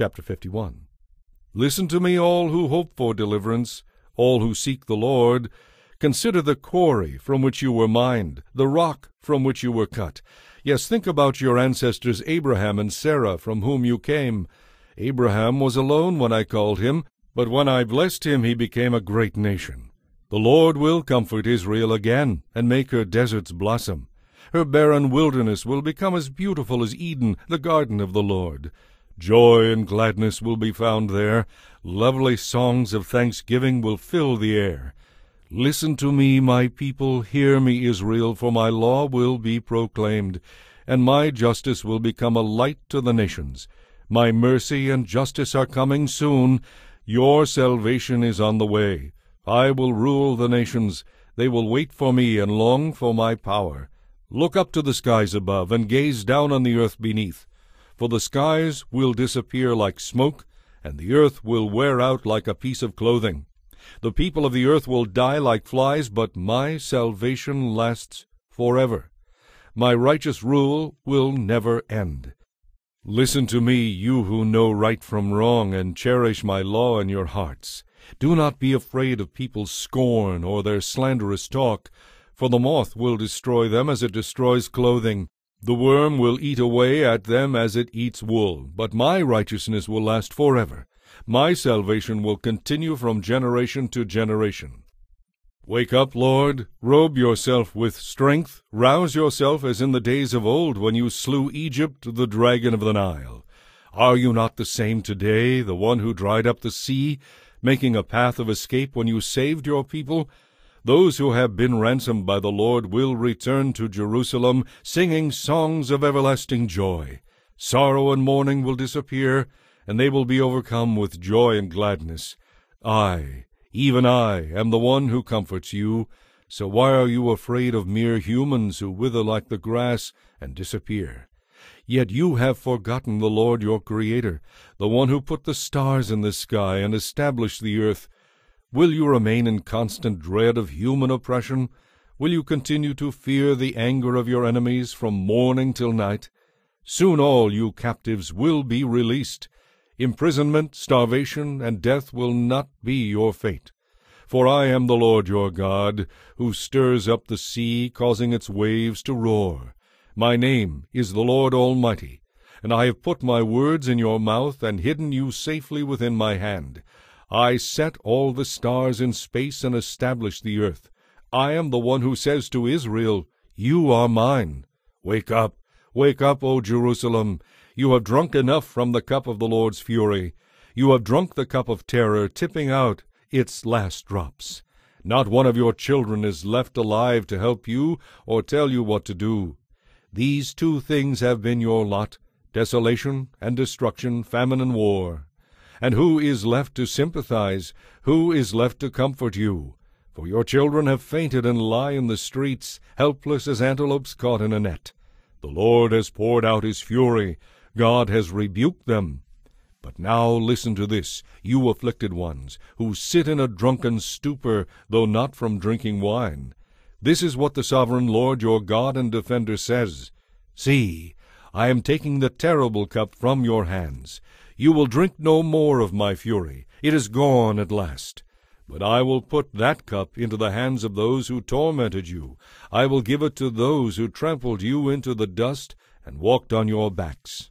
Chapter 51 Listen to me, all who hope for deliverance, all who seek the Lord. Consider the quarry from which you were mined, the rock from which you were cut. Yes, think about your ancestors Abraham and Sarah, from whom you came. Abraham was alone when I called him, but when I blessed him he became a great nation. The Lord will comfort Israel again, and make her deserts blossom. Her barren wilderness will become as beautiful as Eden, the garden of the Lord. Joy and gladness will be found there. Lovely songs of thanksgiving will fill the air. Listen to me, my people, hear me, Israel, for my law will be proclaimed, and my justice will become a light to the nations. My mercy and justice are coming soon. Your salvation is on the way. I will rule the nations. They will wait for me and long for my power. Look up to the skies above, and gaze down on the earth beneath. For the skies will disappear like smoke, and the earth will wear out like a piece of clothing. The people of the earth will die like flies, but my salvation lasts forever. My righteous rule will never end. Listen to me, you who know right from wrong, and cherish my law in your hearts. Do not be afraid of people's scorn or their slanderous talk, for the moth will destroy them as it destroys clothing. The worm will eat away at them as it eats wool, but my righteousness will last forever. My salvation will continue from generation to generation. Wake up, Lord, robe yourself with strength, rouse yourself as in the days of old when you slew Egypt, the dragon of the Nile. Are you not the same today, the one who dried up the sea, making a path of escape when you saved your people? Those who have been ransomed by the Lord will return to Jerusalem, singing songs of everlasting joy. Sorrow and mourning will disappear, and they will be overcome with joy and gladness. I, even I, am the one who comforts you. So why are you afraid of mere humans who wither like the grass and disappear? Yet you have forgotten the Lord your Creator, the one who put the stars in the sky and established the earth. Will you remain in constant dread of human oppression? Will you continue to fear the anger of your enemies from morning till night? Soon all you captives will be released. Imprisonment, starvation, and death will not be your fate. For I am the Lord your God, who stirs up the sea, causing its waves to roar. My name is the Lord Almighty, and I have put my words in your mouth and hidden you safely within my hand. I set all the stars in space and established the earth. I am the one who says to Israel, You are mine. Wake up, wake up, O Jerusalem. You have drunk enough from the cup of the Lord's fury. You have drunk the cup of terror, tipping out its last drops. Not one of your children is left alive to help you or tell you what to do. These two things have been your lot desolation and destruction, famine and war. And who is left to sympathize? Who is left to comfort you? For your children have fainted and lie in the streets, helpless as antelopes caught in a net. The Lord has poured out his fury. God has rebuked them. But now listen to this, you afflicted ones, who sit in a drunken stupor, though not from drinking wine. This is what the sovereign Lord your God and defender says. See, I am taking the terrible cup from your hands. You will drink no more of my fury. It is gone at last. But I will put that cup into the hands of those who tormented you. I will give it to those who trampled you into the dust and walked on your backs.